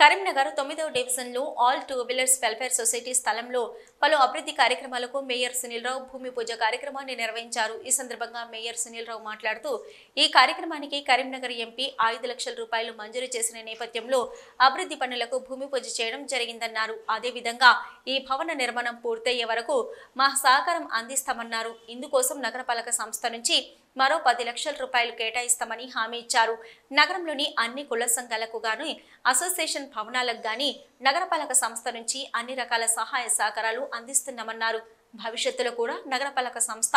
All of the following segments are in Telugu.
కరీంనగర్ తొమ్మిదవ డివిజన్లో all two wheelers welfare society స్థలంలో పలు అభివృద్ధి కార్యక్రమాలకు మేయర్ సునీల్రావు భూమి పూజ కార్యక్రమాన్ని నిర్వహించారు. ఈ సందర్భంగా మేయర్ సునీల్రావు మాట్లాడుతూ ఈ కార్యక్రమానికి కరీంనగర్ ఎంపీ ఐదు లక్షల రూపాయలు మంజూరు చేసిన నేపథ్యంలో అభివృద్ధి పనులకు భూమి పూజ చేయడం జరిగిందన్నారు. అదేవిధంగా ఈ భవన నిర్మాణం పూర్తయ్యే వరకు మా సహకారం అందిస్తామన్నారు. ఇందుకోసం నగరపాలక సంస్థ నుంచి మరో పది లక్షల రూపాయలు కేటాయిస్తామని హామీ ఇచ్చారు. నగరంలోని అన్ని కుల సంఘాలకు గాను అసోసియేషన్ భవనాలకు గాని నగరపాలక సంస్థ నుంచి అన్ని రకాల సహాయ సహకారాలు అందిస్తున్నామన్నారు. భవిష్యత్తులో కూడా నగరపాలక సంస్థ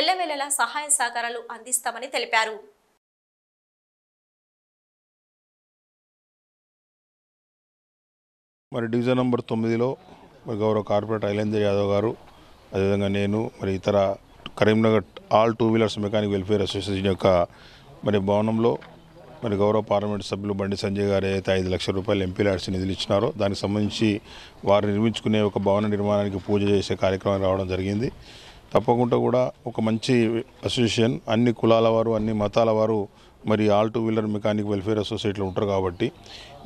ఎల్లవేళలా సహాయ సహకారాలు అందిస్తామని తెలిపారు. మరి డివిజన్ నెంబర్ తొమ్మిదిలో మరి గౌరవ కార్పొరేటర్ ఐలేంద్ర యాదవ్ గారు అదేవిధంగా నేను మరి ఇతర Karimnagar all two wheelers mechanic welfare association యొక్క మరి భవనంలో మరి గౌరవ పార్లమెంట్ సభ్యులు బండి సంజయ్ గారు ఏదైతే ఐదు లక్షల రూపాయలు ఎంపీ లాడ్స్ నిధులు ఇచ్చినారో దానికి సంబంధించి వారు నిర్మించుకునే ఒక భవన నిర్మాణానికి పూజ చేసే కార్యక్రమం రావడం జరిగింది. తప్పకుండా కూడా ఒక మంచి అసోసియేషన్ అన్ని కులాల వారు అన్ని మతాల వారు మరి all two wheeler mechanic welfare అసోసియేట్లో ఉంటారు కాబట్టి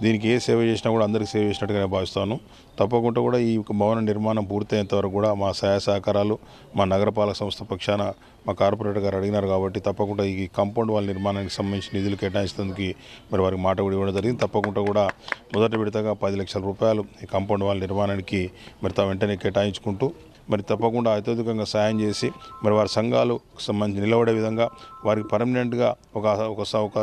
దీనికి ఏ సేవ చేసినా కూడా అందరికీ సేవ చేసినట్టుగానే భావిస్తాను. తప్పకుండా కూడా ఈ భవన నిర్మాణం పూర్తయ్యేంత వరకు కూడా మా సహాయ సహకారాలు మా నగరపాలక సంస్థ పక్షాన మా కార్పొరేటర్ గారు అడిగినారు కాబట్టి తప్పకుండా ఈ కాంపౌండ్ వాళ్ళ నిర్మాణానికి సంబంధించి నిధులు కేటాయించడానికి మరి వారికి మాట కూడా ఇవ్వడం జరిగింది. తప్పకుండా కూడా మొదటి విడతగా పది లక్షల రూపాయలు ఈ కాంపౌండ్ వాళ్ళ నిర్మాణానికి మరి వెంటనే కేటాయించుకుంటూ మరి తప్పకుండా అత్యధికంగా సాయం చేసి మరి వారి సంఘాలు సంబంధించి నిలబడే విధంగా వారికి పర్మనెంట్గా ఒక ఒక స- ఒక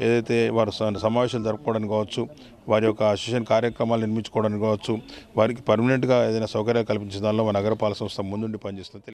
ఏదైతే వారు స- సమావేశాలు జరుపుకోవడానికి కావచ్చు వారి యొక్క అసోసియేషన్ కార్యక్రమాలు నిర్మించుకోవడానికి కావచ్చు వారికి పర్మనెంట్గా ఏదైనా సౌకర్యాలు కల్పించడంలో దానిలో మా నగరపాలక సంస్థ ముందుండి పనిచేస్తుంది.